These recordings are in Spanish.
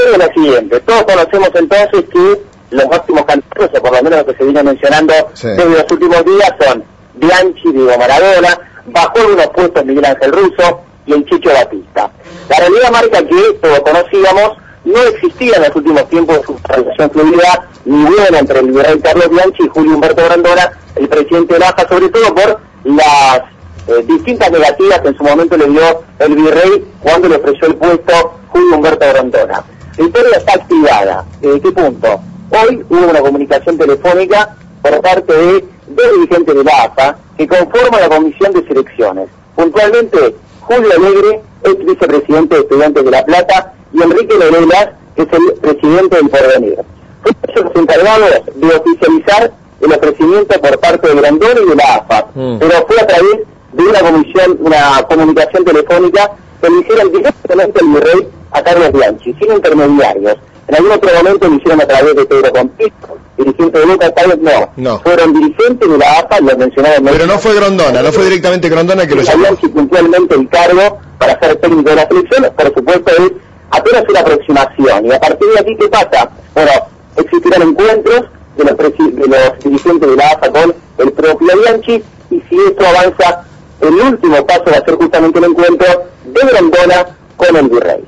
historia es la siguiente. Todos conocemos entonces que los máximos candidatos, o por lo menos lo que se viene mencionando desde los últimos días, son Bianchi, Diego Maradona, bajó algunos puestos Miguel Ángel Russo y el Chicho Batista. La realidad marca que, todos conocíamos, no existía en los últimos tiempos su relación fluida ni buena entre el virrey Carlos Bianchi y Julio Humberto Grandona, el presidente de la AFA, sobre todo por las eh, distintas negativas que en su momento le dio el virrey cuando le ofreció el puesto Julio Humberto Grandona. La historia está activada. ¿De qué punto? Hoy hubo una comunicación telefónica por parte de dos dirigentes de la AFA que conforman la comisión de selecciones. Puntualmente, Julio Alegre, ex vicepresidente de Estudiantes de La Plata, y Enrique Lorelas, que es el presidente del Porvenir. Fueron los encargados de oficializar el ofrecimiento por parte de Grandona y de la AFA, mm. pero fue a través de una comisión, una comunicación telefónica que le hicieron directamente el virrey Carlos Bianchi, sin intermediarios. En algún otro momento lo hicieron a través de Pedro Contico, dirigente de Boca, tal vez no. no. Fueron dirigentes de la AFA, lo mencionaron. Pero no fue Grondona, no fue directamente Grondona que lo llamó. Bianchi puntualmente el cargo para ser técnico de la selección, por supuesto es apenas una aproximación. Y a partir de aquí, ¿qué pasa? Bueno, existirán encuentros de los, de los dirigentes de la AFA con el propio Bianchi, y si esto avanza, el último paso va a ser justamente el encuentro de Grondona con el virrey.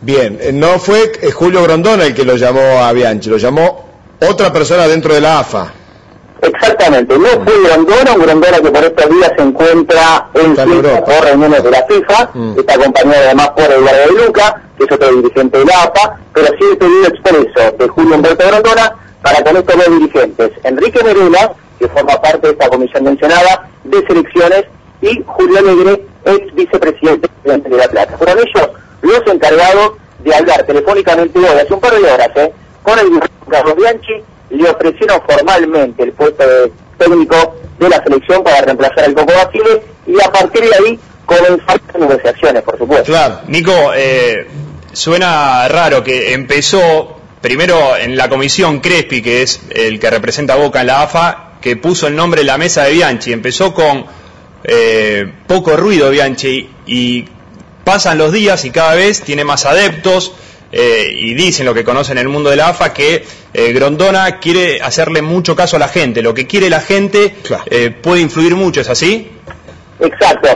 Bien, eh, no fue eh, Julio Grondona el que lo llamó a Bianchi, lo llamó otra persona dentro de la AFA. Exactamente, no fue Grondona, un Grondona que por estos días se encuentra en Suiza por reuniones de la FIFA, mm. está acompañado además por Eduardo de Luca, que es otro dirigente de la AFA, pero sí el pedido expreso de Julio Humberto Grondona para con estos dos dirigentes, Enrique Merela, que forma parte de esta comisión mencionada, de selecciones, y Julio Alegre, ex vicepresidente de La Plata. Fueron ellos los encargados de hablar telefónicamente hoy, hace un par de horas, ¿eh? con el Carlos Bianchi, le ofrecieron formalmente el puesto de técnico de la selección para reemplazar al Coco Basile y a partir de ahí comenzaron las negociaciones, por supuesto. Claro. Nico, eh, suena raro que empezó primero en la comisión Crespi, que es el que representa Boca en la AFA, que puso el nombre en la mesa de Bianchi. Empezó con eh, poco ruido Bianchi y pasan los días y cada vez tiene más adeptos. Eh, y dicen lo que conocen en el mundo de la AFA que eh, Grondona quiere hacerle mucho caso a la gente. Lo que quiere la gente eh, puede influir mucho, ¿es así? Exacto.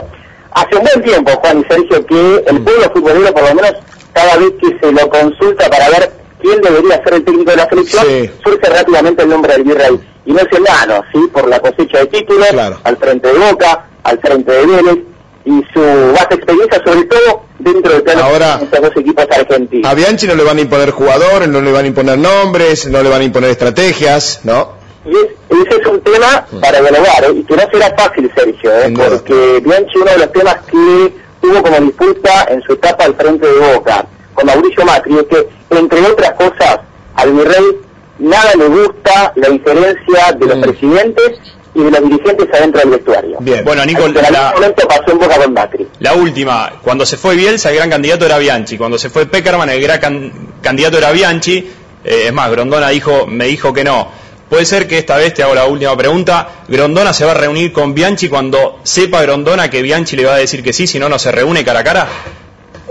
Hace un buen tiempo, Juan y Sergio, que el mm. pueblo futbolero, por lo menos cada vez que se lo consulta para ver quién debería ser el técnico de la selección, surge rápidamente el nombre del virrey. Y no es el nano, ¿sí? Por la cosecha de títulos, al frente de Boca, al frente de Vélez, y su base experiencia, sobre todo dentro de Ahora, estos dos equipos argentinos. A Bianchi no le van a imponer jugadores, no le van a imponer nombres, no le van a imponer estrategias, ¿no? Y ese es un tema para dialogar, ¿eh? y que no será fácil, Sergio, ¿eh? porque Bianchi uno de los temas que tuvo como disputa en su etapa al frente de Boca, con Mauricio Macri, es que, entre otras cosas, al virrey nada le gusta la diferencia de los mm. presidentes y de los dirigentes adentro del vestuario. Bien, bueno, Nico, la, pasó en Boca con Macri. La última, cuando se fue Bielsa, el gran candidato era Bianchi. Cuando se fue Peckerman, el gran candidato era Bianchi. Eh, es más, Grondona dijo, me dijo que no. Puede ser que esta vez te hago la última pregunta. Grondona se va a reunir con Bianchi cuando sepa Grondona que Bianchi le va a decir que sí, si no, no se reúne cara a cara.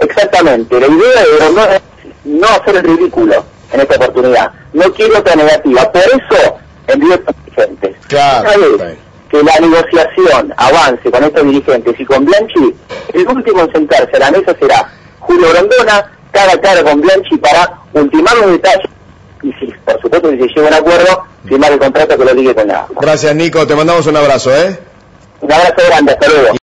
Exactamente. La idea de Grondona es no hacer el ridículo en esta oportunidad. No quiero otra negativa. Por eso envío Claro. que la negociación avance con estos dirigentes y con Bianchi, el último en sentarse a la mesa será Julio Grondona, cara a cara con Bianchi para ultimar los detalles y si, por supuesto, si se llega a un acuerdo, firmar el contrato que lo diga con la Gracias, Nico. Te mandamos un abrazo, ¿eh? Un abrazo grande. Hasta luego.